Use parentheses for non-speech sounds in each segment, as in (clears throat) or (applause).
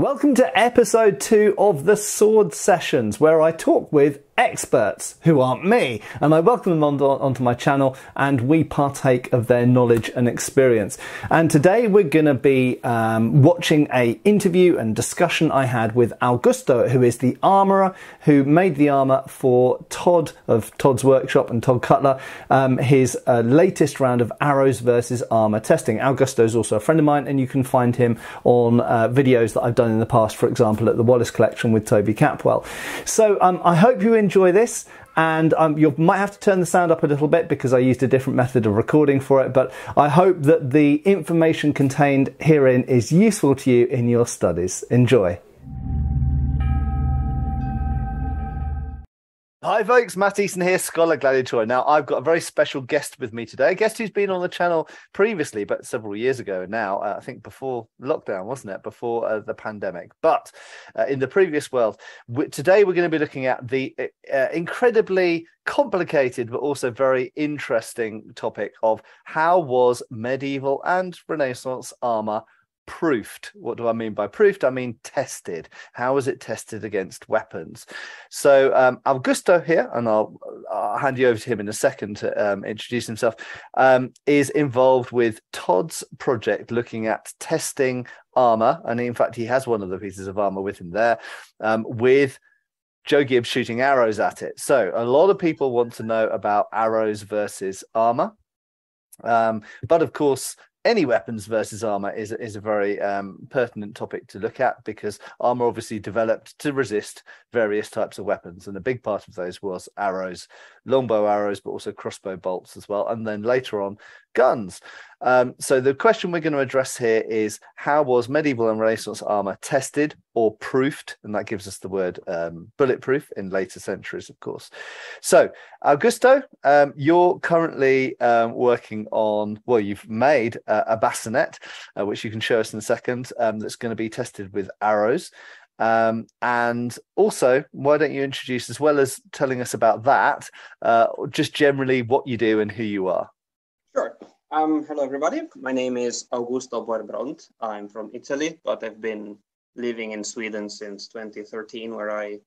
Welcome to episode two of the Sword Sessions, where I talk with experts who aren't me, and I welcome them onto, onto my channel and we partake of their knowledge and experience. And today we're going to be um, watching a interview and discussion I had with Augusto, who is the armorer who made the armor for Todd of Todd's Workshop and Todd Cutler, um, his uh, latest round of arrows versus armor testing. Augusto is also a friend of mine, and you can find him on uh, videos that I've done in the past, for example, at the Wallace Collection with Toby Capwell. So um, I hope you enjoy enjoy this and um, you might have to turn the sound up a little bit because I used a different method of recording for it. But I hope that the information contained herein is useful to you in your studies. Enjoy. Hi folks, Matt Easton here, Schola Gladiatoria. Now I've got a very special guest with me today, a guest who's been on the channel previously, but several years ago now, uh, I think before lockdown, wasn't it? Before uh, the pandemic. But uh, in the previous world, we, today we're going to be looking at the uh, uh, incredibly complicated but also very interesting topic of how was medieval and Renaissance armor proofed. What do I mean by proofed? I mean tested. How is it tested against weapons? So um, Augusto here, and I'll, I'll, hand you over to him in a second to um, introduce himself, um, is involved with Todd's project looking at testing armor. And in fact, he has one of the pieces of armor with him there um, with Joe Gibbs shooting arrows at it. So a lot of people want to know about arrows versus armor. Um, but of course, any weapons versus armor is is a very um, pertinent topic to look at because armor obviously developed to resist various types of weapons, and a big part of those was arrows, longbow arrows, but also crossbow bolts as well, and then later on guns. Um, so the question we're going to address here is how was medieval and Renaissance armor tested or proofed? And that gives us the word um, bulletproof in later centuries, of course. So Augusto, um, you're currently um, working on, well, you've made uh, a bassinet, uh, which you can show us in a second, um, that's going to be tested with arrows. Um, and also, why don't you introduce, as well as telling us about that, uh, just generally what you do and who you are? Sure. Um, hello, everybody. My name is Augusto Boer Bront. I'm from Italy, but I've been living in Sweden since 2013, where I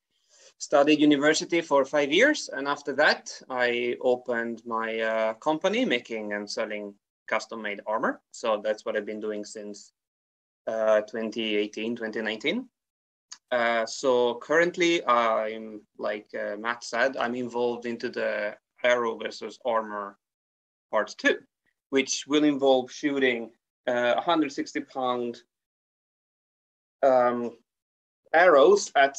studied university for five years. And after that, I opened my uh, company making and selling custom made armor. So that's what I've been doing since uh, 2018, 2019. Uh, so currently, I'm like uh, Matt said, I'm involved into the arrow versus armor part two, which will involve shooting uh, 160 pound um, arrows at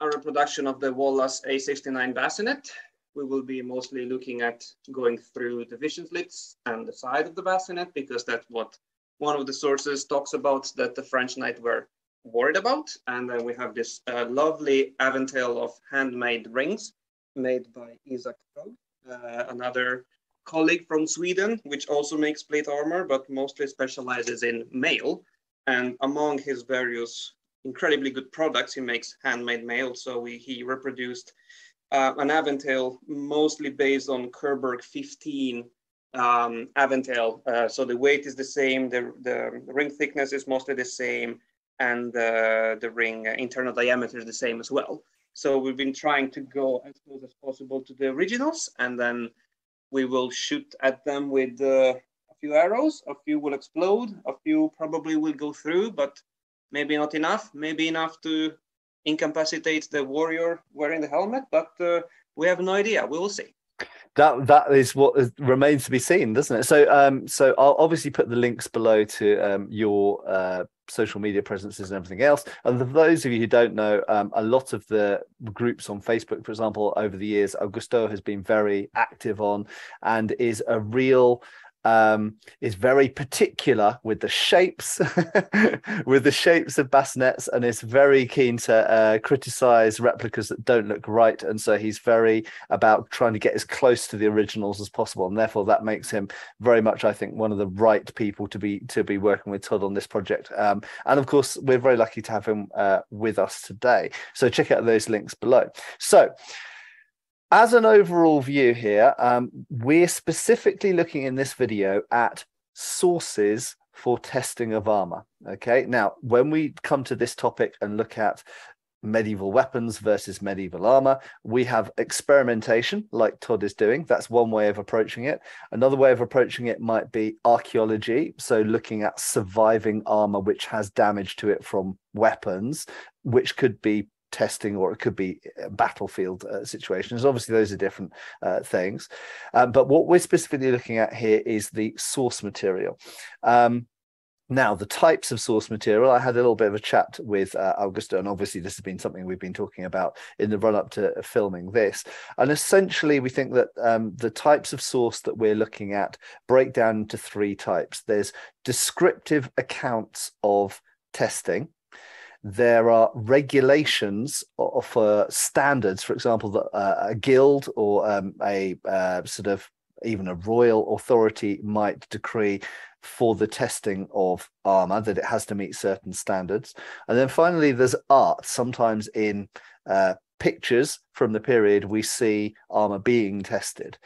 a reproduction of the Wallace A69 bassinet. We will be mostly looking at going through the vision slits and the side of the bassinet because that's what one of the sources talks about that the French knight were worried about. And then we have this uh, lovely Aventail of handmade rings made by Isaac Krog, uh, another colleague from Sweden, which also makes plate armor, but mostly specializes in mail. And among his various incredibly good products, he makes handmade mail. So we, he reproduced uh, an Aventail mostly based on Churburg 15 um, Aventail. Uh, so the weight is the same, the, the ring thickness is mostly the same, and uh, the ring internal diameter is the same as well. So we've been trying to go as close as possible to the originals and then we will shoot at them with uh, a few arrows. A few will explode. A few probably will go through, but maybe not enough. Maybe enough to incapacitate the warrior wearing the helmet, but uh, we have no idea. We will see that that is what remains to be seen, doesn't it? So, um, so I'll obviously put the links below to um, your uh, social media presences and everything else. And for those of you who don't know, um, a lot of the groups on Facebook, for example, over the years, Augusto has been very active on, and is a real um, is very particular with the shapes, (laughs) with the shapes of bassinets, and is very keen to uh, criticize replicas that don't look right. And so he's very about trying to get as close to the originals as possible, and therefore that makes him very much, I think, one of the right people to be to be working with Todd on this project. Um, and of course, we're very lucky to have him uh, with us today. So check out those links below. So as an overall view here, um, we're specifically looking in this video at sources for testing of armor. Okay, now when we come to this topic and look at medieval weapons versus medieval armor. We have experimentation, like Todd is doing. That's one way of approaching it. Another way of approaching it might be archaeology. So, looking at surviving armor which has damage to it from weapons, which could be testing or it could be battlefield uh, situations. Obviously, those are different uh, things. Um, but what we're specifically looking at here is the source material. Um, now, the types of source material, I had a little bit of a chat with uh, Augusto, and obviously, this has been something we've been talking about in the run up to filming this. And essentially, we think that um, the types of source that we're looking at break down into three types there's descriptive accounts of testing, there are regulations for standards, for example, that uh, a guild or um, a uh, sort of even a royal authority might decree for the testing of armor that it has to meet certain standards. And then finally there's art. Sometimes in uh, pictures from the period we see armor being tested.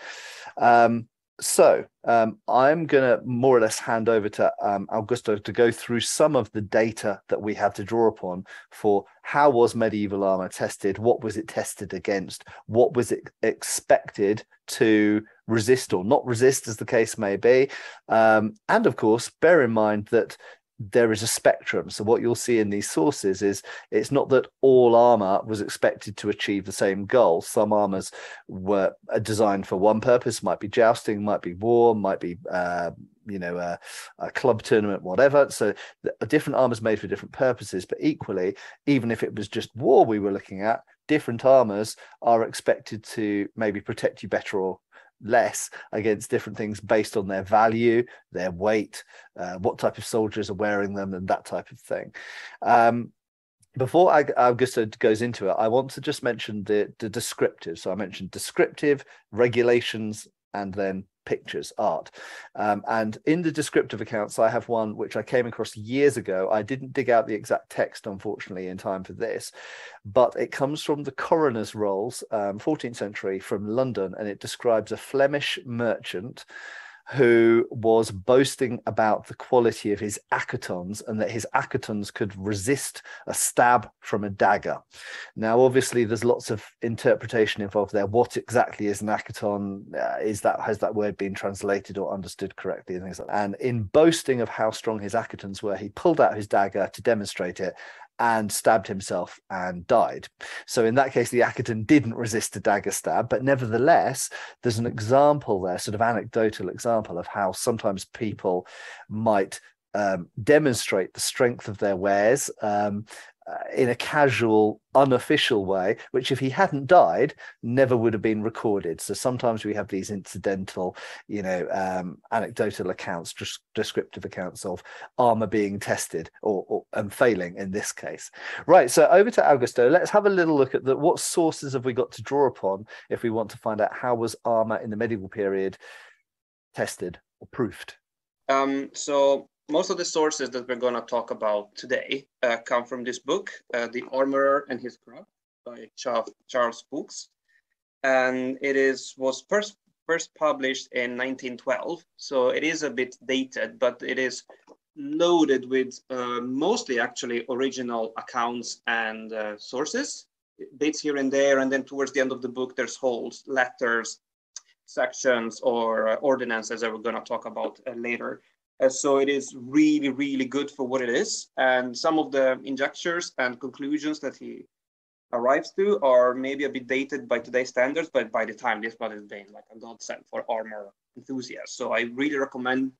Um, so um, I'm going to more or less hand over to um, Augusto to go through some of the data that we have to draw upon for how was medieval armor tested, what was it tested against, what was it expected to resist or not resist, as the case may be, um, and of course bear in mind that there is a spectrum. So what you'll see in these sources is it's not that all armor was expected to achieve the same goal. Some armors were uh, designed for one purpose, might be jousting, might be war, might be uh, you know a, a, club tournament, whatever. So the, different armors made for different purposes. But equally, even if it was just war we were looking at, different armors are expected to maybe protect you better or less against different things based on their value, their weight, uh, what type of soldiers are wearing them, and that type of thing. Um, before Augusto goes into it, I want to just mention the, the descriptive. So I mentioned descriptive, regulations, and then pictures, art. Um, and in the descriptive accounts, I have one which I came across years ago. I didn't dig out the exact text, unfortunately, in time for this, but it comes from the coroner's rolls, um, 14th century from London, and it describes a Flemish merchant who was boasting about the quality of his aketons and that his aketons could resist a stab from a dagger. Now, obviously, there's lots of interpretation involved there. What exactly is an aketon? Uh, is that has that word been translated or understood correctly? And things like that. And in boasting of how strong his aketons were, he pulled out his dagger to demonstrate it and stabbed himself and died. So in that case, the Aketon didn't resist a dagger stab, but nevertheless, there's an example there, sort of anecdotal example of how sometimes people might um, demonstrate the strength of their wares um, in a casual, unofficial way, which if he hadn't died, never would have been recorded. So sometimes we have these incidental, you know, um, anecdotal accounts, just descriptive accounts of armor being tested or, or, and failing in this case. Right. So over to Augusto. Let's have a little look at the, what sources have we got to draw upon if we want to find out how was armor in the medieval period tested or proofed. Um, so most of the sources that we're going to talk about today uh, come from this book, uh, The Armorer and His Craft by Charles ffoulkes. And it is was first first published in 1912. So it is a bit dated, but it is loaded with uh, mostly actually original accounts and uh, sources, bits here and there. And then towards the end of the book, there's whole letters, sections, or uh, ordinances that we're going to talk about uh, later. Uh, so it is really, really good for what it is. And some of the injectures and conclusions that he arrives to are maybe a bit dated by today's standards, but by the time this one is being like a godsend for armor enthusiasts. So I really recommend,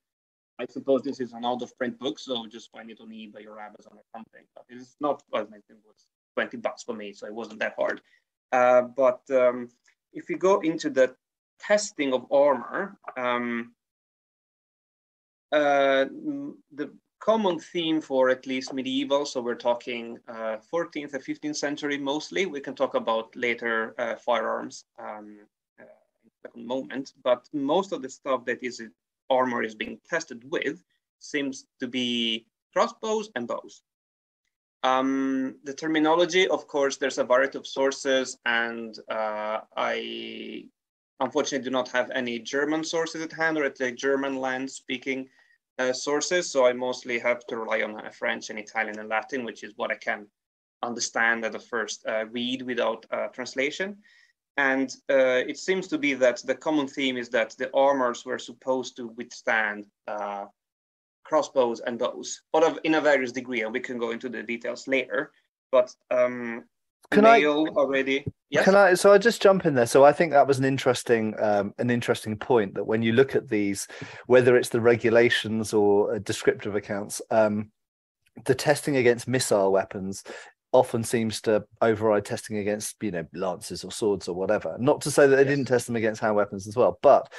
I suppose this is an out of print book, so just find it on eBay or Amazon or something. But it's not, well, it was 20 bucks for me, so it wasn't that hard. Uh, but um, if you go into the testing of armor, um, uh, the common theme for at least medieval, so we're talking uh, 14th and 15th century mostly. We can talk about later uh, firearms um, uh, in a second moment, but most of the stuff that is armor is being tested with seems to be crossbows and bows. Um, the terminology, of course, there's a variety of sources, and uh, I unfortunately do not have any German sources at hand or at the German land speaking uh, sources, so I mostly have to rely on uh, French and Italian and Latin, which is what I can understand at the first uh, read without uh, translation. And uh, it seems to be that the common theme is that the armors were supposed to withstand uh, crossbows and bows, but of, in a various degree, and we can go into the details later. But um, can I already? Yes? Can I? So I just jump in there. So I think that was an interesting, um, an interesting point that when you look at these, whether it's the regulations or uh, descriptive accounts, um, the testing against missile weapons often seems to override testing against you know lances or swords or whatever not to say that they yes. didn't test them against hand weapons as well but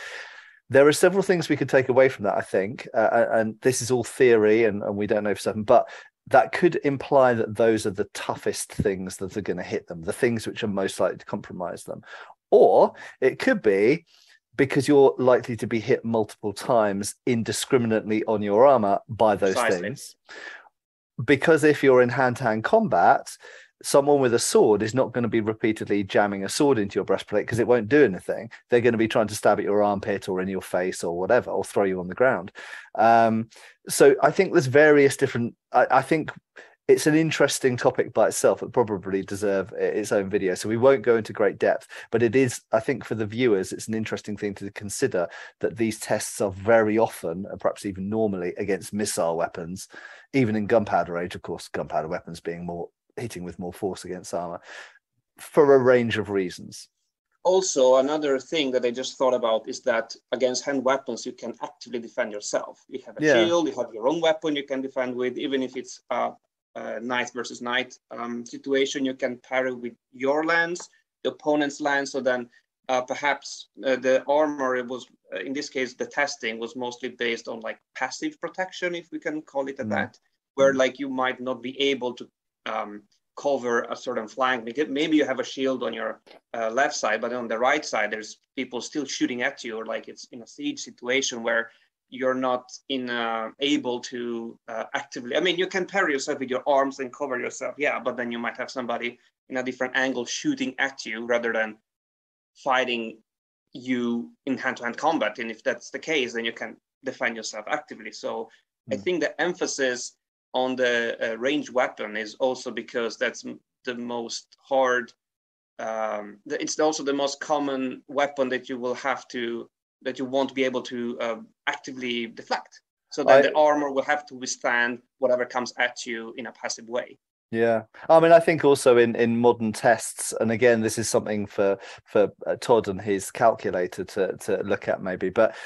there are several things we could take away from that i think uh, and this is all theory and, and we don't know for certain but that could imply that those are the toughest things that are going to hit them the things which are most likely to compromise them. Or it could be because you're likely to be hit multiple times indiscriminately on your armor by those Precisely. things. Because if you're in hand-to-hand combat someone with a sword is not going to be repeatedly jamming a sword into your breastplate because it won't do anything. They're going to be trying to stab at your armpit or in your face or whatever or throw you on the ground. Um, so i think there's various different I, I, think it's an interesting topic by itself it probably deserve its own video so we won't go into great depth but it is i think for the viewers it's an interesting thing to consider that these tests are very often and perhaps even normally against missile weapons even in gunpowder age, of course, gunpowder weapons being more hitting with more force against armor for a range of reasons. Also, another thing that I just thought about is that against hand weapons, you can actively defend yourself. You have a yeah. shield, you have your own weapon you can defend with, even if it's a, a knight versus knight um, situation, you can parry with your lance, the opponent's lance. So then uh, perhaps uh, the armor it was uh, in this case the testing was mostly based on like passive protection if we can call it mm. that where like you might not be able to um, cover a certain flank because maybe you have a shield on your uh, left side but on the right side there's people still shooting at you or like it's in a siege situation where you're not in uh, able to uh, actively i mean you can parry yourself with your arms and cover yourself yeah but then you might have somebody in a different angle shooting at you rather than fighting you in hand-to-hand combat and if that's the case then you can defend yourself actively so mm. i hmm. think the emphasis on the uh, range weapon is also because that's the most hard um, it's also the most common weapon that you will have to that you won't be able to uh, actively deflect. So that I, the armor will have to withstand whatever comes at you in a passive way. Yeah, I mean, I think also in in modern tests, and again, this is something for for uh, Todd and his calculator to to look at maybe, but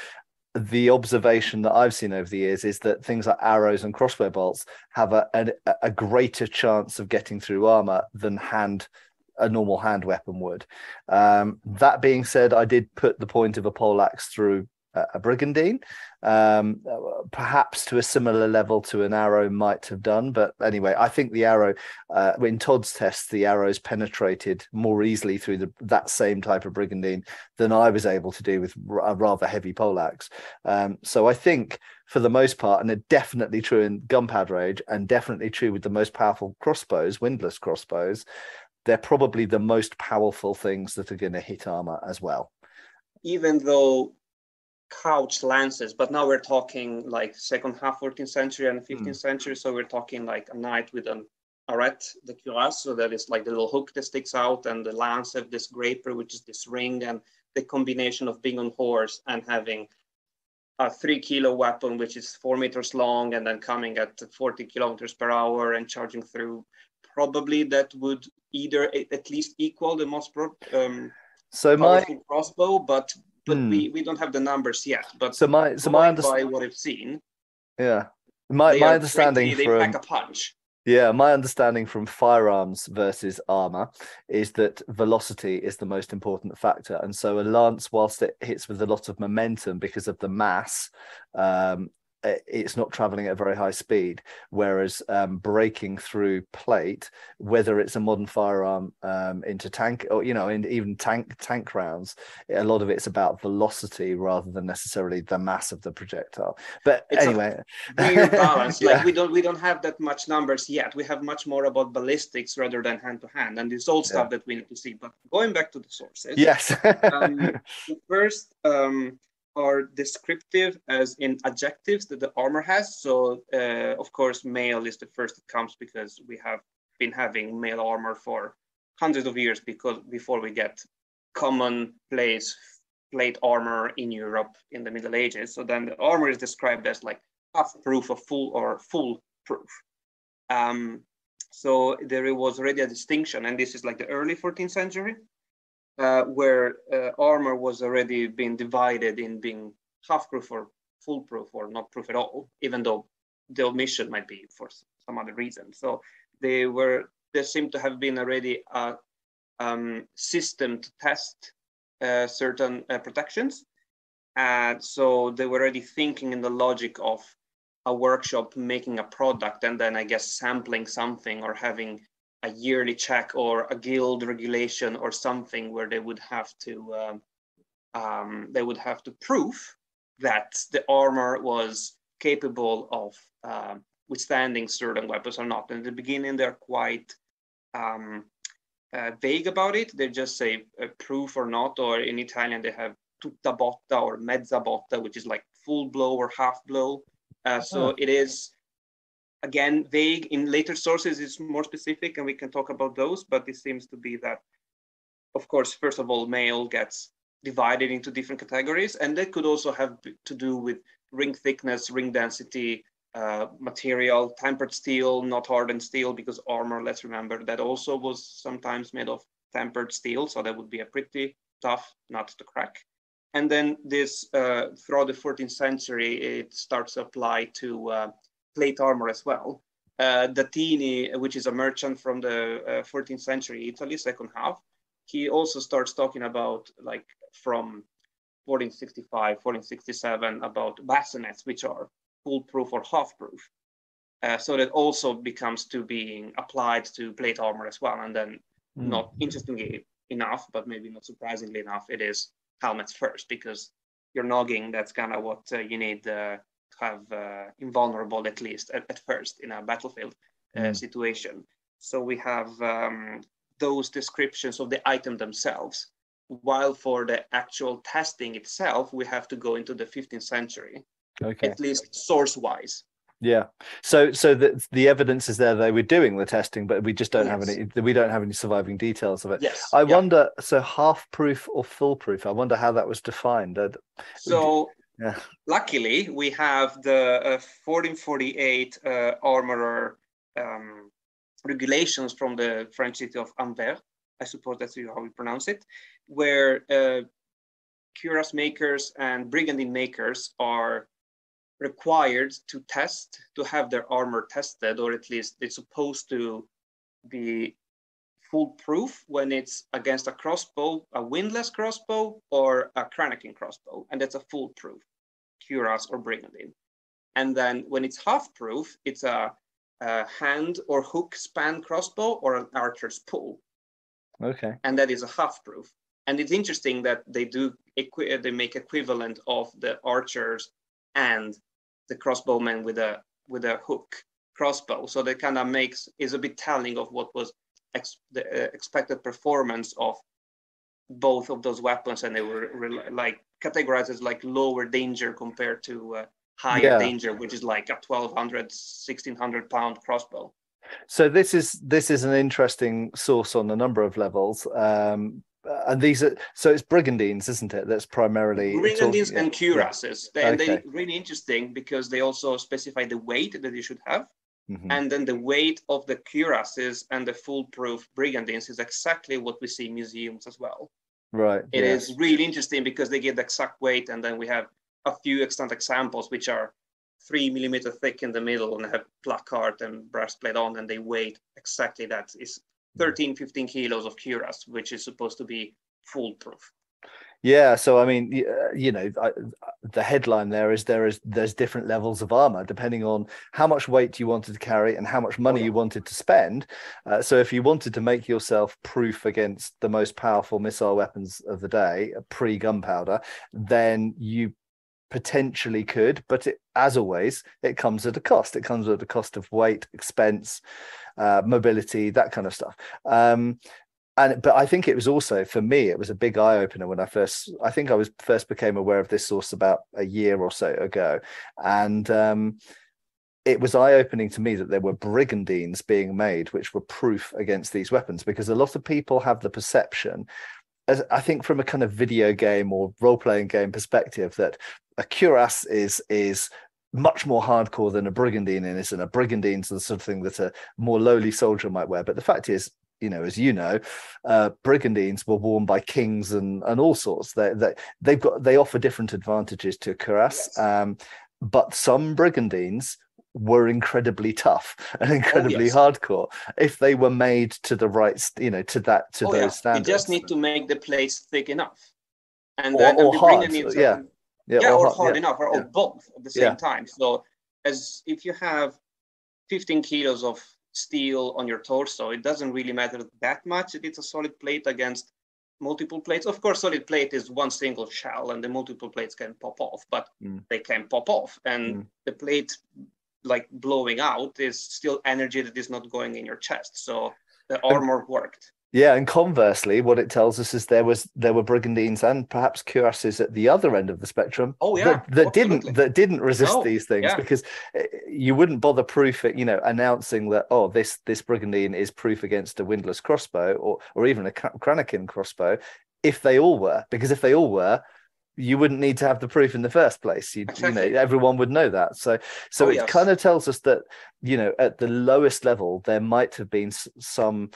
the observation that I've seen over the years is that things like arrows and crossbow bolts have a, a, a greater chance of getting through armor than hand a normal hand weapon would. Um, that being said, I did put the point of a poleaxe through a brigandine, um, perhaps to a similar level to an arrow might have done. But anyway, I think the arrow, uh, in Todd's test, the arrows penetrated more easily through the, that same type of brigandine than I was able to do with a rather heavy poleaxe. Um, so I think for the most part, and it definitely true in gunpowder age, and definitely true with the most powerful crossbows, windlass crossbows, they're probably the most powerful things that are going to hit armor as well. Even though couch lances, but now we're talking like second half 14th century and 15th mm. century. So we're talking like a knight with an arrête the cuirass, so that is like the little hook that sticks out, and the lance have this grapper, which is this ring, and the combination of being on horse and having a three kilo weapon, which is four meters long, and then coming at 40 kilometers per hour and charging through. Probably that would either at least equal the most um, so my crossbow, but but mm. we, we don't have the numbers yet. But so my so my understanding what I've seen, yeah, my my understanding pretty, from they pack a punch. Yeah, my understanding from firearms versus armor is that velocity is the most important factor, and so a lance, whilst it hits with a lot of momentum because of the mass, um, it's not traveling at a very high speed. Whereas um, breaking through plate, whether it's a modern firearm um, into tank or you know, in even tank tank rounds, a lot of it's about velocity rather than necessarily the mass of the projectile. But it's anyway, weird (laughs) balance. yeah. Like we don't we don't have that much numbers yet. We have much more about ballistics rather than hand to hand, and this all stuff yeah. that we need to see. But going back to the sources, yes. (laughs) um, the first um, are descriptive as in adjectives that the armor has. So uh, of course, mail is the first that comes because we have been having mail armor for hundreds of years because before we get common place plate armor in Europe in the Middle Ages. So then the armor is described as like half proof of full or full proof. Um, so there was already a distinction, and this is like the early 14th century, uh, where uh, armor was already being divided in being half proof or full proof or not proof at all, even though the omission might be for some other reason. So they were there seemed to have been already a um, system to test uh, certain uh, protections. And so they were already thinking in the logic of a workshop making a product and then I guess sampling something or having a yearly check or a guild regulation or something where they would have to um, um, they would have to prove that the armor was capable of uh, withstanding certain weapons or not. In the beginning, they're quite um, uh, vague about it. They just say uh, proof or not, or in Italian they have tutta botta or mezza botta, which is like full blow or half blow. Uh, so oh. it is again vague. In later sources, it's more specific, and we can talk about those. But it seems to be that, of course, first of all, mail gets divided into different categories, and that could also have to do with ring thickness, ring density, uh, material, tempered steel, not hardened steel, because armor, let's remember, that also was sometimes made of tempered steel. So that would be a pretty tough nut to crack. And then this, uh, throughout the 14th century, it starts to apply to uh, plate armor as well. Uh, Datini, which is a merchant from the 14th uh, century Italy, second half, he also starts talking about like from 1465, 1467 about bassinets, which are foolproof or half-proof. Uh, so that also becomes to being applied to plate armor as well. And then mm. not interestingly enough, but maybe not surprisingly enough, it is helmets first because you're nogging, that's kind of what uh, you need uh, have uh, invulnerable at least at, at, first in a battlefield uh, mm. situation. So we have um, those descriptions of the item themselves. While for the actual testing itself, we have to go into the 15th century okay. at least source wise. Yeah. So so the the evidence is there they were doing the testing, but we just don't yes. have any we don't have any surviving details of it. Yes. I yeah. wonder so half proof or full proof. I wonder how that was defined. So yeah. luckily we have the uh, 1448 uh, armorer um, regulations from the French city of Angers. I suppose that's how we pronounce it, where uh, cuirass makers and brigandine makers are required to test, to have their armor tested, or at least it's supposed to be foolproof when it's against a crossbow, a windlass crossbow, or a Cranequin crossbow, and that's a foolproof cuirass or brigandine. And then when it's half proof, it's a, a, hand or hook span crossbow or an archer's pull. Okay. And that is a half proof. And it's interesting that they do they make equivalent of the archers and the crossbowmen with a with a hook crossbow. So that kind of makes is a bit telling of what was ex, the uh, expected performance of both of those weapons, and they were re- like categorized as like lower danger compared to uh, higher yeah. danger, which is like a 1200, 1600 pound crossbow. So this is this is an interesting source on a number of levels. Um, uh, and these are so it's brigandines, isn't it? That's primarily brigandines and cuirasses. Yeah. They, okay. they really interesting because they also specify the weight that you should have. Mm-hmm. And then the weight of the cuirasses and the foolproof brigandines is exactly what we see in museums as well. Right. It yes. is really interesting because they give the exact weight, and then we have a few extant examples which are three millimeter thick in the middle and have placard and breastplate on, and they weight exactly that. Is 13, 15 kilos of cuirass, which is supposed to be foolproof. Yeah, so I mean, uh, you know, I, the headline there is there is there's different levels of armor depending on how much weight you wanted to carry and how much money oh, you wanted to spend. Uh, so if you wanted to make yourself proof against the most powerful missile weapons of the day, pre gunpowder, then you potentially could, but it, as always, it comes at a cost. It comes at a cost of weight, expense, uh, mobility, that kind of stuff. Um, and but I think it was also for me it was a big eye opener when I first I think I was first became aware of this source about a year or so ago, and um, it was eye opening to me that there were brigandines being made which were proof against these weapons because a lot of people have the perception. As I think from a kind of video game or role playing game perspective, that a cuirass is is much more hardcore than a brigandine is, and a brigandine's the sort of thing that a more lowly soldier might wear. But the fact is, you know, as you know, uh, brigandines were worn by kings and and all sorts. They they they've got they offer different advantages to a cuirass, yes. um, but some brigandines were incredibly tough and incredibly oh, yes. hardcore if they were made to the right, you know, to that to oh, those yeah. standards. You just need to make the plates thick enough, and then or, or hard, yeah. Yeah, yeah, or, or hard yeah. enough, or, or both at the same time. So, as if you have 15 kilos of steel on your torso, it doesn't really matter that much. It's a solid plate against multiple plates. Of course, solid plate is one single shell, and the multiple plates can pop off, but mm. they can pop off, and mm. the plate like blowing out is still energy that is not going in your chest. So the armor worked. Yeah, and conversely, what it tells us is there was there were brigandines and perhaps cuirasses at the other end of the spectrum. Oh yeah, that, that didn't that didn't resist no, these things yeah. because eh, you wouldn't bother proof it, you know, announcing that oh this this brigandine is proof against a windlass crossbow or or even a Cranequin crossbow if they all were because if they all were you wouldn't need to have the proof in the first place. You, exactly. you know, everyone would know that. So, so oh, it yes. kind of tells us that you know at the lowest level there might have been some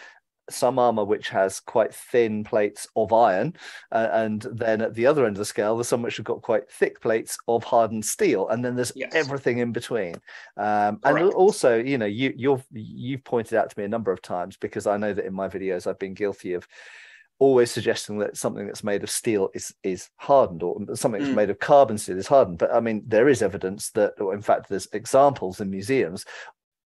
some armor which has quite thin plates of iron, uh, and then at the other end of the scale, there's some which have got quite thick plates of hardened steel, and then there's yes. everything in between. Um, and also, you know, you you've you've pointed out to me a number of times because I know that in my videos I've been guilty of always suggesting that something that's made of steel is is hardened or something that's mm. made of carbon steel is hardened but i mean there is evidence that or in fact there's examples in museums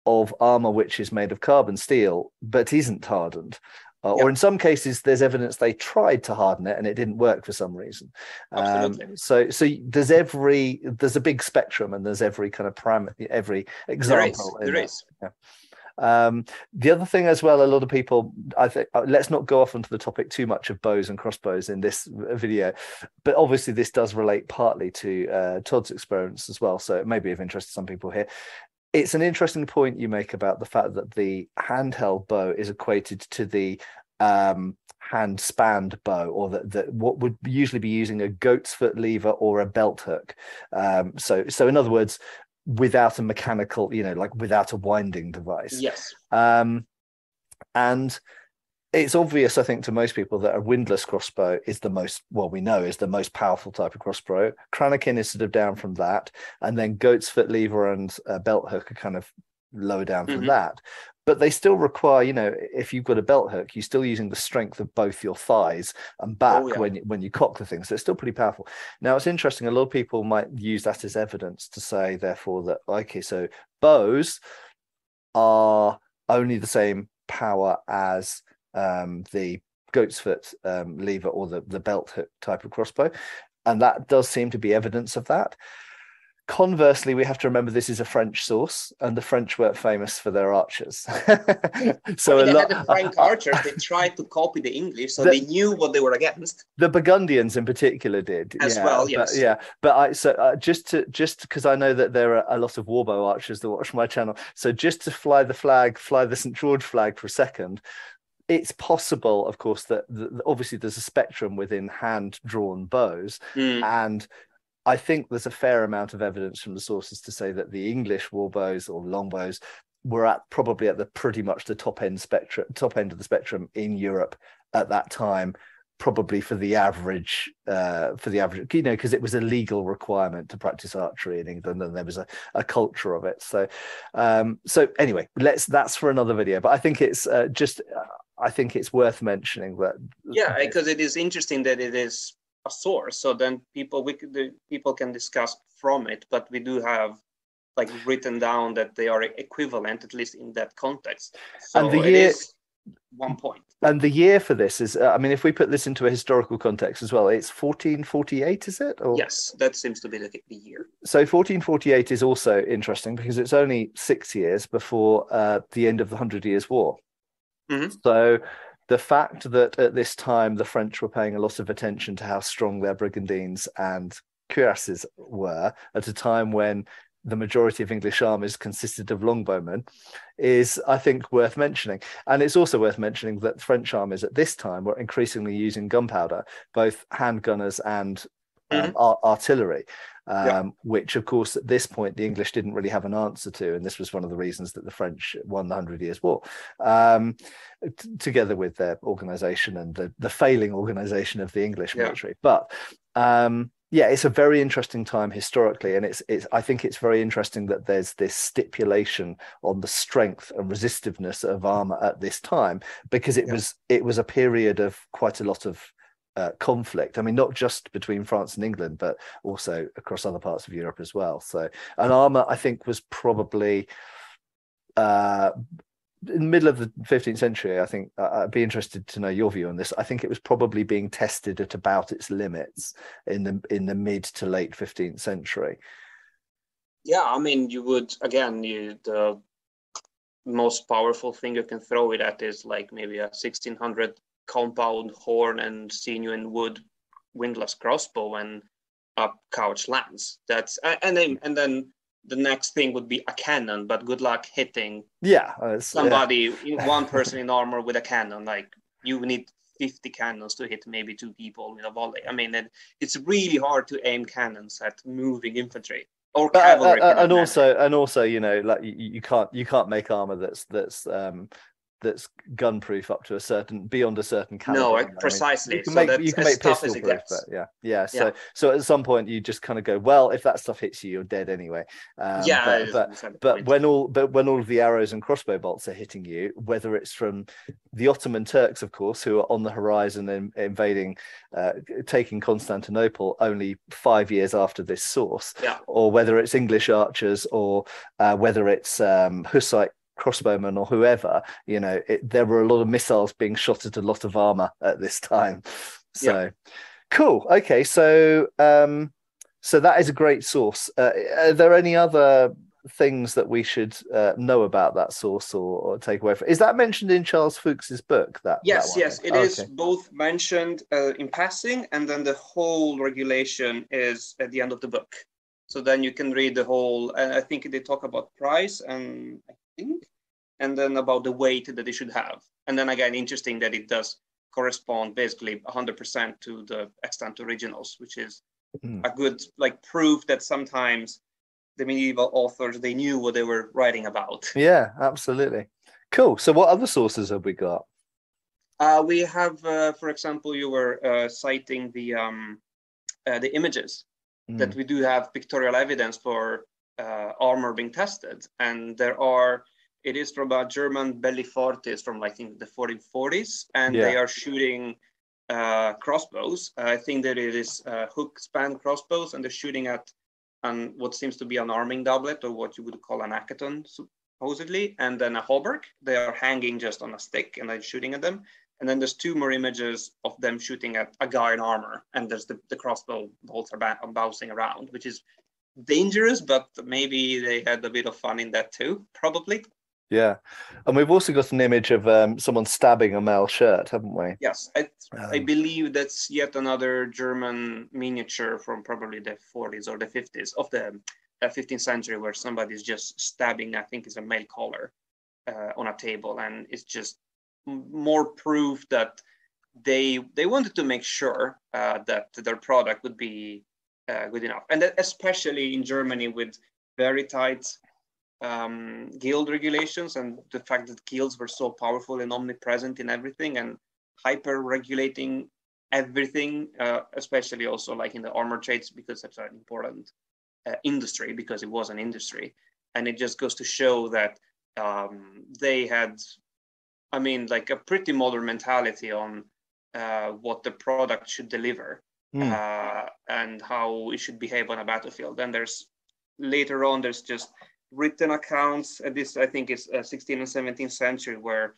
of armor which is made of carbon steel but isn't hardened. Uh, yep. Or in some cases, there's evidence they tried to harden it and it didn't work for some reason. Um, so, so there's every there's a big spectrum and there's every kind of parameter, every example. There is. There is. Yeah. Um, the other thing as well, a lot of people, I think, uh, let's not go off onto the topic too much of bows and crossbows in this video, but obviously this does relate partly to uh, Todd's experience as well. So it may be of interest to some people here it's an interesting point you make about the fact that the handheld bow is equated to the um, hand spanned bow, or that that what would usually be using a goat's foot lever or a belt hook. Um, so, so in other words, without a mechanical, you know, like without a winding device. Yes. Um, and it's obvious, I think, to most people that a windlass crossbow is the most, well, we know is the most powerful type of crossbow. Cranequin is sort of down from that, and then goat's foot lever and uh, belt hook are kind of lower down from mm-hmm. that. But they still require, you know, if you've got a belt hook, you're still using the strength of both your thighs and back oh, yeah. when when you cock the thing. So it's still pretty powerful. Now it's interesting. A lot of people might use that as evidence to say, therefore, that okay, so bows are only the same power as um, the goat's foot um, lever or the, the belt hook type of crossbow. And that does seem to be evidence of that. Conversely, we have to remember this is a French source, and the French were famous for their archers. (laughs) so I mean, a lot, of (laughs) Frank archers, they tried to copy the English, so the, they knew what they were against. The Burgundians, in particular, did as yeah, well. Yes, but, yeah. But I so uh, just to just because I know that there are a lot of warbow archers that watch my channel, so just to fly the flag, fly the St George flag for a second it's possible, of course, that, that obviously there's a spectrum within hand drawn bows. Mm. And I think there's a fair amount of evidence from the sources to say that the English war bows or longbows were at probably at the pretty much the top end spectrum, top end of the spectrum in Europe at that time probably for the average uh, for the average you know because it was a legal requirement to practice archery in england and there was a, a culture of it so um so anyway let's that's for another video but i think it's uh, just uh, i think it's worth mentioning that yeah because it is interesting that it is a source so then people we could people can discuss from it but we do have like written down that they are equivalent at least in that context so and the year one point. And the year for this is, uh, I mean, if we put this into a historical context as well, it's 1448, is it? Or... Yes, that seems to be the, the year. So 1448 is also interesting because it's only six years before uh, the end of the Hundred Years' War. Mm-hmm. So the fact that at this time the French were paying a lot of attention to how strong their brigandines and cuirasses were at a time when the majority of English armies consisted of longbowmen is, I think, worth mentioning. And it's also worth mentioning that French armies at this time were increasingly using gunpowder, both handgunners and um, mm-hmm. ar- artillery. Um, yeah. which of course at this point the English didn't really have an answer to, and this was one of the reasons that the French won the Hundred Years' War, um, t- together with their organisation and the, the failing organisation of the English military. Yeah. But um, yeah, it's a very interesting time historically, and it's it's. I think it's very interesting that there's this stipulation on the strength and resistiveness of armor at this time because it yeah. was it was a period of quite a lot of uh, conflict. I mean, not just between France and England, but also across other parts of Europe as well. So, an armor, I think, was probably uh, in the middle of the 15th century, I think I'd be interested to know your view on this. I think it was probably being tested at about its limits in the in the mid to late 15th century. Yeah, I mean, you would again, you, the most powerful thing you can throw it at is like maybe a 1600 compound horn and sinew and wood windlass crossbow and a couch lance. That's and then and then the next thing would be a cannon, but good luck hitting yeah somebody, yeah. one person in armor with a cannon. Like you need 50 cannons to hit maybe two people with a volley. I mean, it, it's really hard to aim cannons at moving infantry or cavalry. Uh, uh, and also, and also, you know, like you, you, can't you can't make armor that's that's um, that's gun proof up to a certain beyond a certain caliber. No, precisely. I mean, you can so make you can make pistol proof, but yeah, yeah. So yeah. so at some point you just kind of go, well, if that stuff hits you, you're dead anyway. Um, yeah, but but, but when all but when all of the arrows and crossbow bolts are hitting you, whether it's from the Ottoman Turks, of course, who are on the horizon and invading, uh, taking Constantinople only five years after this source, yeah. or whether it's English archers, or uh, whether it's um, Hussite crossbowmen or whoever, you know, it, there were a lot of missiles being shot at a lot of armor at this time. (laughs) So yeah. cool. Okay, so um, so that is a great source. Uh, are there any other things that we should uh, know about that source or, or, take away from? Is that mentioned in Charles ffoulkes's book? That yes, that yes, it oh, is okay. both mentioned uh, in passing, and then the whole regulation is at the end of the book. So then you can read the whole. And I think they talk about price and I and then about the weight that it should have. And then again, interesting that it does correspond basically 100% to the extant originals, which is mm. a good like proof that sometimes the medieval authors they knew what they were writing about. Yeah, absolutely. Cool. So, what other sources have we got? Uh, we have, uh, for example, you were uh, citing the um, uh, the images mm. that we do have pictorial evidence for uh, armor being tested, and there are. It is from a German Bellifortis from I think the 1440s, and yeah. they are shooting uh, crossbows. I think that it is uh, hook span crossbows, and they're shooting at an, what seems to be an arming doublet, or what you would call an aketon, supposedly, and then a hauberk. They are hanging just on a stick, and they're shooting at them. And then there's two more images of them shooting at a guy in armor, and there's the, the crossbow bolts are ba- bouncing around, which is dangerous, but maybe they had a bit of fun in that too, probably. Yeah, and we've also got an image of um, someone stabbing a mail shirt, haven't we? Yes, I, um, I believe that's yet another German miniature from probably the 40s or the 50s of the uh, 15th century, where somebody's just stabbing. I think it's a mail collar uh, on a table, and it's just more proof that they they wanted to make sure uh, that their product would be uh, good enough. And especially in Germany with very tight um, guild regulations and the fact that guilds were so powerful and omnipresent in everything and hyper regulating everything, uh, especially also like in the armor trades because that's an important uh, industry because it was an industry. And it just goes to show that um, they had, I mean, like a pretty modern mentality on uh, what the product should deliver mm. uh, and how it should behave on a battlefield. And there's later on, there's just written accounts. And this I think is uh, 16th and 17th century, where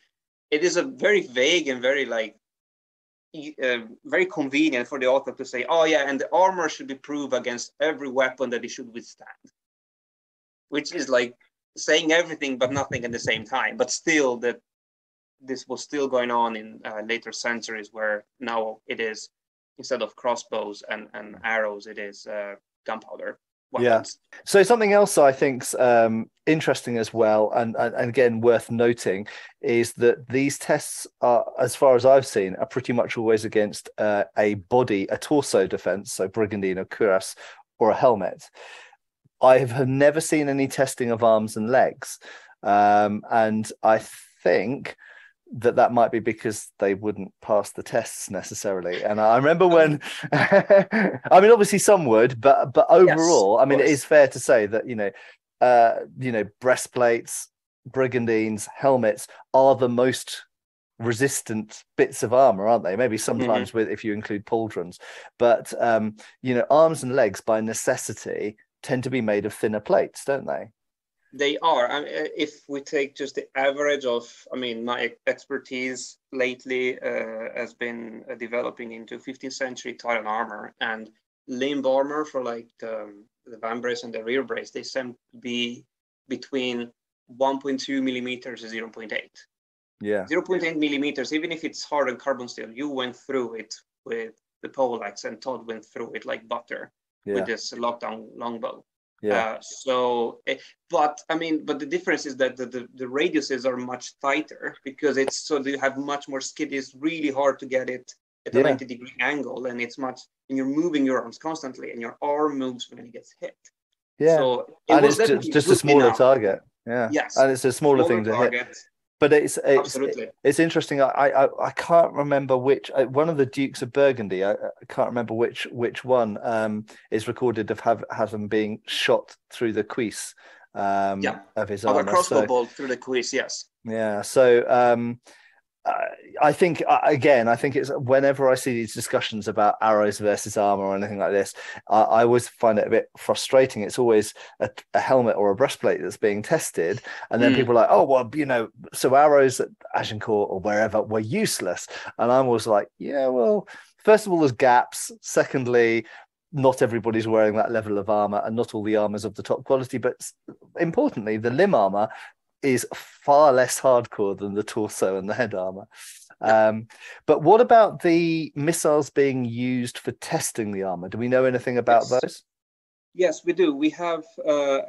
it is a very vague and very like uh, very convenient for the author to say, oh yeah, and the armor should be proof against every weapon that it should withstand, which is like saying everything but nothing at the same time. But still, that this was still going on in uh, later centuries, where now it is instead of crossbows and, and arrows, it is uh, gunpowder. Yeah. So something else I think's um, interesting as well, and, and, and again worth noting, is that these tests are, as far as I've seen, are pretty much always against uh, a body, a torso defense, so brigandine or cuirass, or a helmet. I have never seen any testing of arms and legs, um, and I think that that might be because they wouldn't pass the tests necessarily. And I remember when, (laughs) I mean, obviously some would, but but overall, yes, I mean, it is fair to say that you know, uh, you know, breastplates, brigandines, helmets are the most resistant bits of armor aren't they? Maybe sometimes mm-hmm. with if you include pauldrons. But um you know arms and legs by necessity tend to be made of thinner plates don't they they are. I mean, uh, if we take just the average of, I mean, my expertise lately uh, has been uh, developing into 15th century Tyrant armor and limb armor for like the, the vambrace and the rerebrace. They seem to be between 1.2 millimeters to 0.8. Yeah. 0.8 millimeters, even if it's hard hardened carbon steel, you went through it with the poleaxe and Tod went through it like butter yeah. with this lockdown longbow. Yeah. Uh, so, eh, but I mean, but the difference is that the, the, the, radiuses are much tighter because it's so you have much more skid. It's really hard to get it at a 90 degree angle, and it's much, and you're moving your arms constantly, and your arm moves when it gets hit. Yeah. So and it's just, just a smaller enough. target. Yeah. Yes. And it's a smaller, smaller thing to target. hit but it's it's Absolutely. it's interesting. I, I I can't remember which uh, one of the Dukes of Burgundy. I, I can't remember which which one um, is recorded of have having being shot through the cuisse um, yeah. of his armor. Of a crossbow so, bolt through the cuisse. Yes. Yeah. So um, I think again, I think it's whenever I see these discussions about arrows versus armor or anything like this, I, I always find it a bit frustrating. It's always a, a, helmet or a breastplate that's being tested, and then mm. people are like, "Oh, well, you know, so arrows at Agincourt or wherever were useless," and I'm always like, "Yeah, well, first of all, there's gaps. Secondly, not everybody's wearing that level of armor and not all the armors of the top quality but importantly the limb armor is far less hardcore than the torso and the head armor. Um, but what about the missiles being used for testing the armor? Do we know anything about yes. those? Yes, we do. We have uh,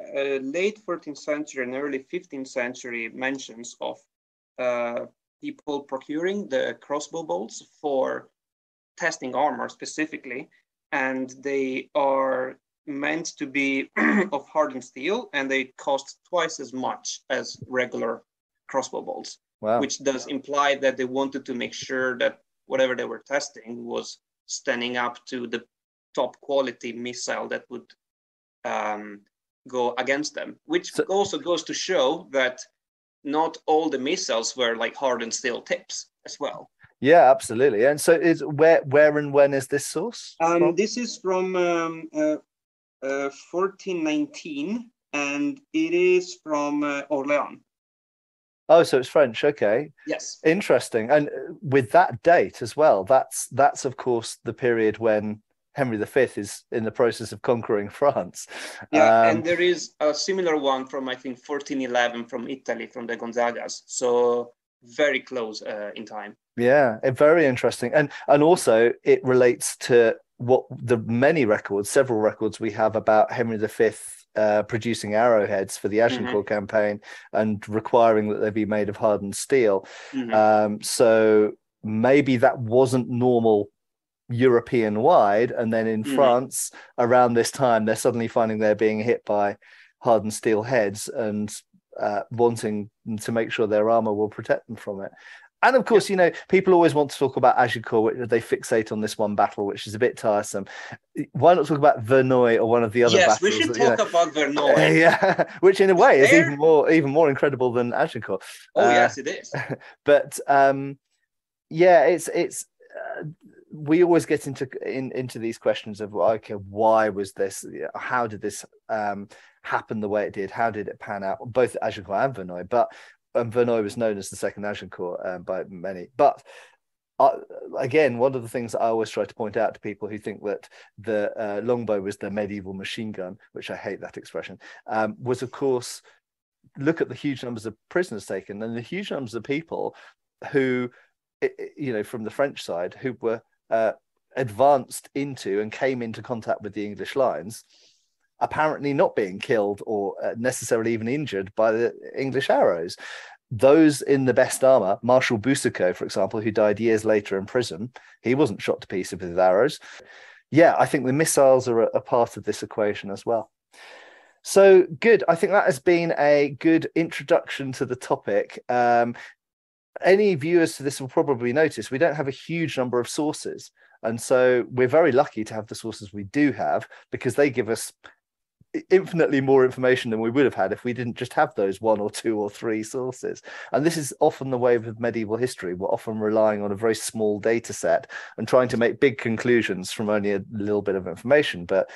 late 14th century and early 15th century mentions of uh, people procuring the crossbow bolts for testing armor specifically, and they are meant to be (clears throat) of hardened steel and they cost twice as much as regular crossbow bolts, wow. which does imply that they wanted to make sure that whatever they were testing was standing up to the top quality missile that would um, go against them, which so, also goes to show that not all the missiles were like hardened steel tips as well. Yeah, absolutely. And so, is where, where, and when is this source? Um, this is from um, uh, 1419, uh, and it is from uh, Orléans. Oh, so it's French. Okay. Yes. Interesting. And with that date as well, that's that's of course the period when Henry V is in the process of conquering (laughs) France. Yeah, um, and there is a similar one from I think 1411 from Italy, from the Gonzagas. So very close uh, in time. Yeah, very interesting, and and also it relates to what the many records, several records we have about Henry V uh, producing arrowheads for the Agincourt mm-hmm. campaign and requiring that they be made of hardened steel. Mm-hmm. Um, so maybe that wasn't normal European wide. And then in mm-hmm. France, around this time, they're suddenly finding they're being hit by hardened steel heads and uh, wanting to make sure their armor will protect them from it. And of course, yep. you know, people always want to talk about Agincourt. They fixate on this one battle, which is a bit tiresome. Why not talk about Verneuil or one of the other yes, battles? Yes, we should talk about Verneuil. (laughs) Yeah, which in a way is even more even more incredible than Agincourt. Oh uh, yes, it is. (laughs) But um, yeah, it's it's. Uh, we always get into in, into these questions of okay, why was this? How did this um, happen the way it did? How did it pan out? Both Agincourt and Verneuil, but and Verneuil was known as the second Agincourt um, by many. But uh, again, one of the things I always try to point out to people who think that the uh, longbow was the medieval machine gun, which I hate that expression, um, was of course look at the huge numbers of prisoners taken and the huge numbers of people who, you know, from the French side, who were uh, advanced into and came into contact with the English lines, apparently not being killed or uh, necessarily even injured by the English arrows. Those in the best armor, Marshal Boucicaut, for example, who died years later in prison, he wasn't shot to pieces with arrows. Yeah, I think the missiles are a, a part of this equation as well. So good. I think that has been a good introduction to the topic. Um, any viewers to this will probably notice we don't have a huge number of sources. And so we're very lucky to have the sources we do have because they give us infinitely more information than we would have had if we didn't just have those one or two or three sources. And this is often the way with medieval history. We're often relying on a very small data set and trying to make big conclusions from only a little bit of information. But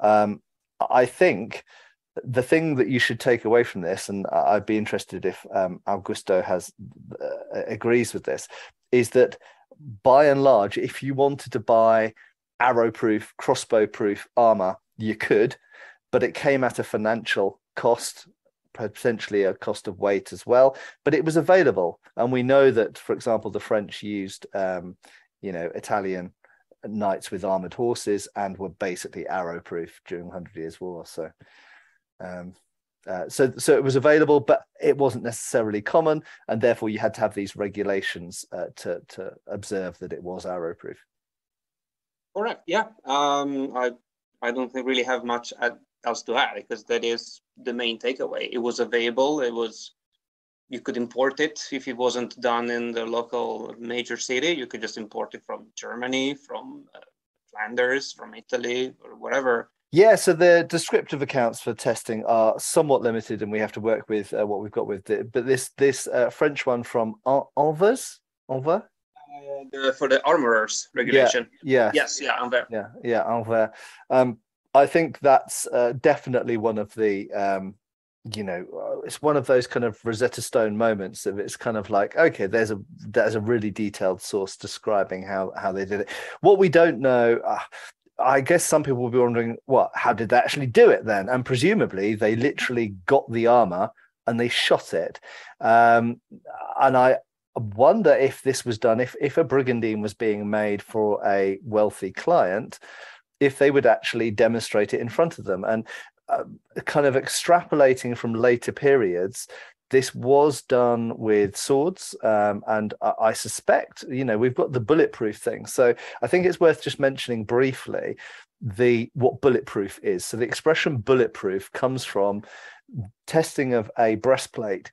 um, I think the thing that you should take away from this, and I'd be interested if um, Augusto has uh, agrees with this, is that by and large, if you wanted to buy arrow-proof, crossbow-proof armor, you could, but it came at a financial cost, potentially a cost of weight as well. But it was available, and we know that, for example, the French used, um, you know, Italian knights with armored horses and were basically arrow-proof during Hundred Years' War. So. Um, uh, so, so it was available, but it wasn't necessarily common, and therefore you had to have these regulations uh, to to observe that it was arrow proof. Correct. Yeah. Um, I I don't really have much else to add because that is the main takeaway. It was available. It was you could import it if it wasn't done in the local major city. You could just import it from Germany, from uh, Flanders, from Italy, or whatever. Yeah, so the descriptive accounts for testing are somewhat limited, and we have to work with uh, what we've got with it. But this this uh, French one from Angers, Angers. Uh, for the armorers regulation. Yeah. Yes. Yeah. Angers. Yeah. Yeah. Angers. Um, I think that's uh, definitely one of the um, you know uh, it's one of those kind of rosetta stone moments of it's kind of like okay there's a there's a really detailed source describing how how they did it what we don't know uh, I guess some people will be wondering, what? How did they actually do it then? And presumably, they literally got the armor and they shot it. Um, and I wonder if this was done if if a brigandine was being made for a wealthy client, if they would actually demonstrate it in front of them. And uh, kind of extrapolating from later periods, this was done with swords, um, and I, suspect, you know, we've got the bulletproof thing. So I think it's worth just mentioning briefly the what bulletproof is. So the expression bulletproof comes from testing of a breastplate.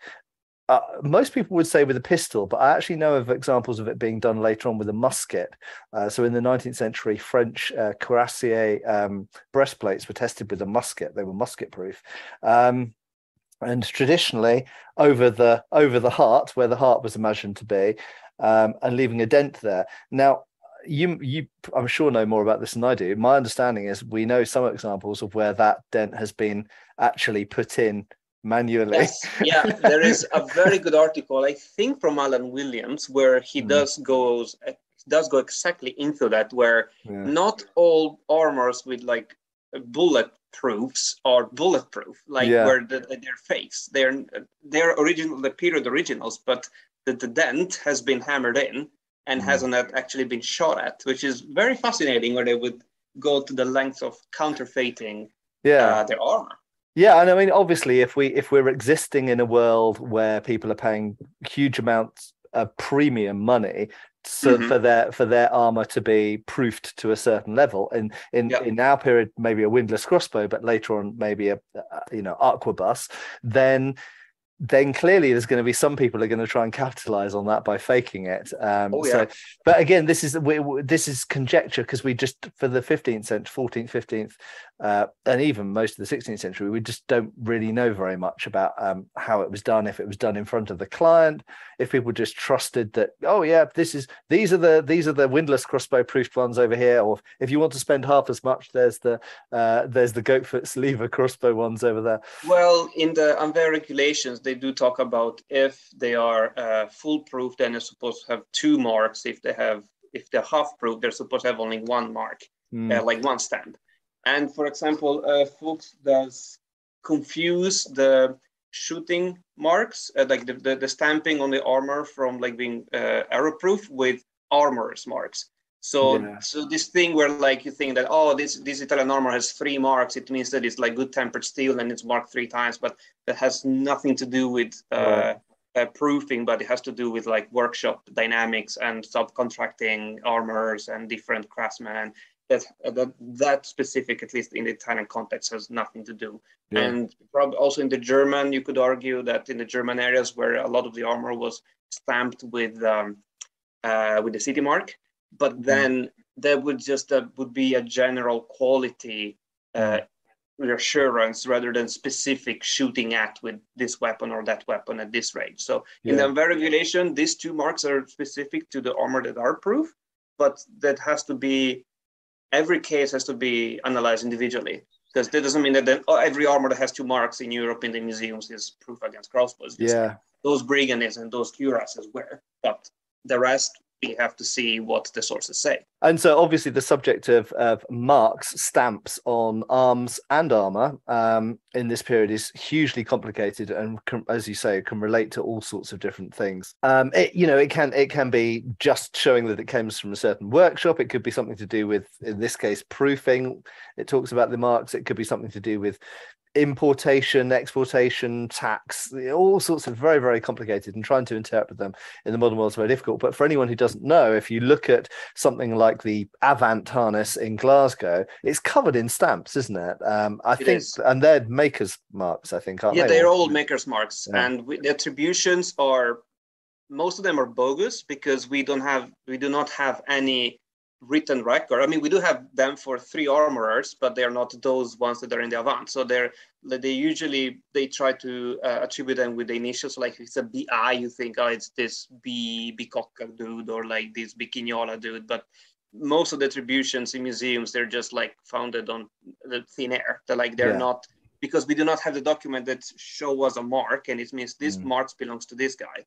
Uh, most people would say with a pistol, but I actually know of examples of it being done later on with a musket. Uh, so in the 19th century, French uh, cuirassier um, breastplates were tested with a musket; they were musket proof. Um, and traditionally over the over the heart where the heart was imagined to be um, and leaving a dent there now you you i'm sure know more about this than i do my understanding is we know some examples of where that dent has been actually put in manually yes. yeah there is a very good article i think from alan williams where he mm. does goes does go exactly into that where yeah. not all armors with like bullet proofs are bulletproof, like yeah. where the, they're fakes. They're they're original, the period originals, but the, the dent has been hammered in and mm. hasn't actually been shot at, which is very fascinating. Where they would go to the length of counterfeiting yeah. Uh, their armor. Yeah, and I mean, obviously, if we if we're existing in a world where people are paying huge amounts of premium money so mm-hmm. for their for their armor to be proofed to a certain level in in in our period maybe a windlass crossbow but later on maybe a, you know arquebus then then clearly there's going to be some people are going to try and capitalize on that by faking it. Um, oh, yeah. So, but again, this is we, this is conjecture because we just for the 15th century, 14th, 15th, uh, and even most of the 16th century, we just don't really know very much about um, how it was done. If it was done in front of the client, if people just trusted that, oh yeah, this is these are the these are the windlass crossbow proofed ones over here, or if you want to spend half as much, there's the uh, there's the goat's foot lever crossbow ones over there. Well, in the Angers regulations, they do talk about if they are uh, foolproof, then they're supposed to have two marks. If they have if they're half proof, they're supposed to have only one mark, mm. like one stamp. And for example, uh, ffoulkes does confuse the shooting marks, uh, like the, the, the, stamping on the armor from like being uh, arrow-proof with armor's marks. So, yeah. so this thing where like you think that oh this this Italian armor has three marks, it means that it's like good tempered steel and it's marked three times, but that has nothing to do with uh, uh, proofing, but it has to do with like workshop dynamics and subcontracting armors and different craftsmen. That that that specific, at least in the Italian context, has nothing to do. Yeah. And probably also in the German, you could argue that in the German areas where a lot of the armor was stamped with um, uh, with the city mark but mm-hmm. then there would just uh, would be a general quality uh, reassurance rather than specific shooting at with this weapon or that weapon at this range. So yeah. in the Angers regulation, these two marks are specific to the armor that are proof, but that has to be every case has to be analyzed individually because that doesn't mean that then, oh, every armor that has two marks in Europe in the museums is proof against crossbows. Yeah, those brigands and those cuirasses were, but the rest we have to see what the sources say. And so, obviously, the subject of, of marks, stamps on arms and armor um, in this period is hugely complicated, and can, as you say, can relate to all sorts of different things. Um, it, you know, it can it can be just showing that it comes from a certain workshop. It could be something to do with, in this case, proofing. It talks about the marks. It could be something to do with importation, exportation, tax, all sorts of very, very complicated, and trying to interpret them in the modern world is very difficult. But for anyone who doesn't know, if you look at something like the Avant harness in Glasgow, it's covered in stamps, isn't it? Um, I it think, is. and they're makers' marks, I think, aren't yeah, they? they're all makers' marks, yeah. and we, the attributions are most of them are bogus because we don't have we do not have any written record. I mean, we do have them for three armorers, but they are not those ones that are in the Avant. So they're they usually they try to uh, attribute them with the initials. Like if it's a BI, you think oh it's this B Bicocca dude or like this Bicchignola dude, but most of the attributions in museums they're just like founded on the thin air. They're like they're yeah. not because we do not have the document that show us a mark and it means this mm. marks belongs to this guy.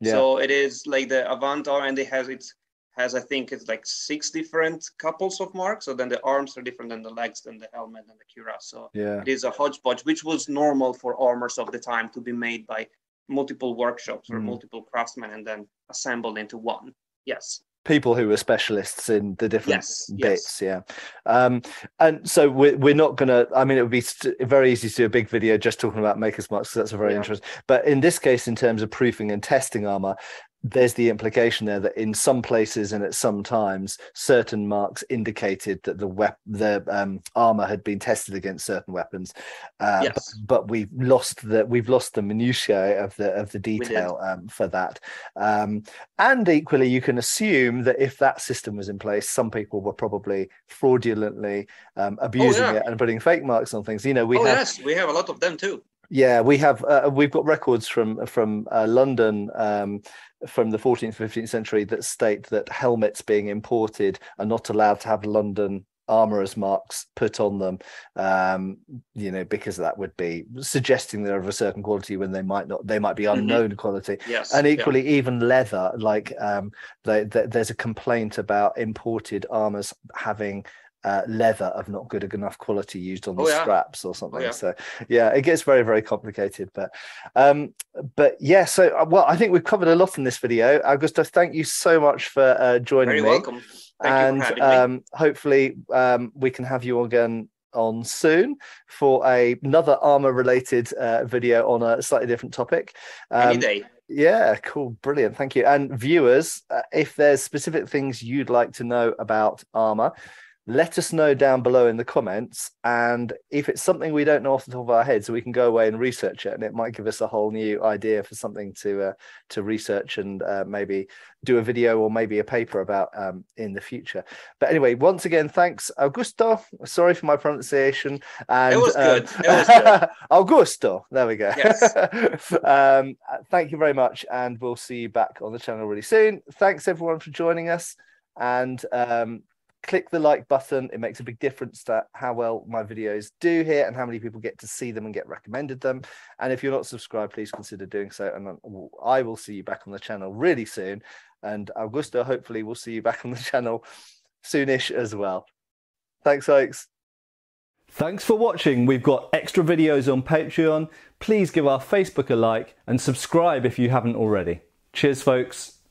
Yeah. So it is like the Avant and it has its has I think it's like six different couples of marks. So then the arms are different than the legs, than the helmet and the cuirass. So yeah. it is a hodgepodge, which was normal for armors of the time to be made by multiple workshops or mm. multiple craftsmen and then assembled into one. Yes. People who were specialists in the different yes, bits, yes. yeah. Um, and so we're, we're not gonna. I mean, it would be st- very easy to do a big video just talking about makers marks. because that's a very yeah. interesting. But in this case, in terms of proofing and testing armor, there's the implication there that in some places and at some times certain marks indicated that the wep- the um, armor had been tested against certain weapons. Uh, yes. but, but, we've lost the we've lost the minutiae of the of the detail um, for that. Um, and equally you can assume that if that system was in place some people were probably fraudulently um, abusing oh, yeah. it and putting fake marks on things. You know we oh, have yes we have a lot of them too. Yeah, we have uh, we've got records from from uh, London um, from the 14th, 15th century that state that helmets being imported are not allowed to have London armorers marks put on them um you know because that would be suggesting they're of a certain quality when they might not they might be mm-hmm. unknown mm-hmm. quality yes and equally yeah. even leather like um they, they, there's a complaint about imported armors having uh, leather of not good enough quality used on the oh, yeah. straps or oh, something. Oh, yeah. So yeah, it gets very very complicated. But um, but yeah, so uh, well, I think we've covered a lot in this video. Augusto, thank you so much for uh, joining very me. welcome. Thank and um, hopefully um, we can have you again on soon for a, another armor related uh, video on a slightly different topic. Um, Any day. Yeah, cool, brilliant, thank you. And viewers, uh, if there's specific things you'd like to know about armor, let us know down below in the comments. And if it's something we don't know off the top of our heads, we can go away and research it, and it might give us a whole new idea for something to uh, to research and uh, maybe do a video or maybe a paper about um, in the future. But anyway, once again, thanks, Augusto. Sorry for my pronunciation. And it was good. Um, it was good. (laughs) Augusto. There we go. Yes. (laughs) um, thank you very much, and we'll see you back on the channel really soon. Thanks everyone for joining us and um, click the like button. It makes a big difference to how well my videos do here and how many people get to see them and get recommended them. And if you're not subscribed, please consider doing so. And I will see you back on the channel really soon. And Augusto, hopefully, we'll see you back on the channel soonish as well. Thanks, folks. Thanks for watching. We've got extra videos on Patreon. Please give our Facebook a like and subscribe if you haven't already. Cheers, folks.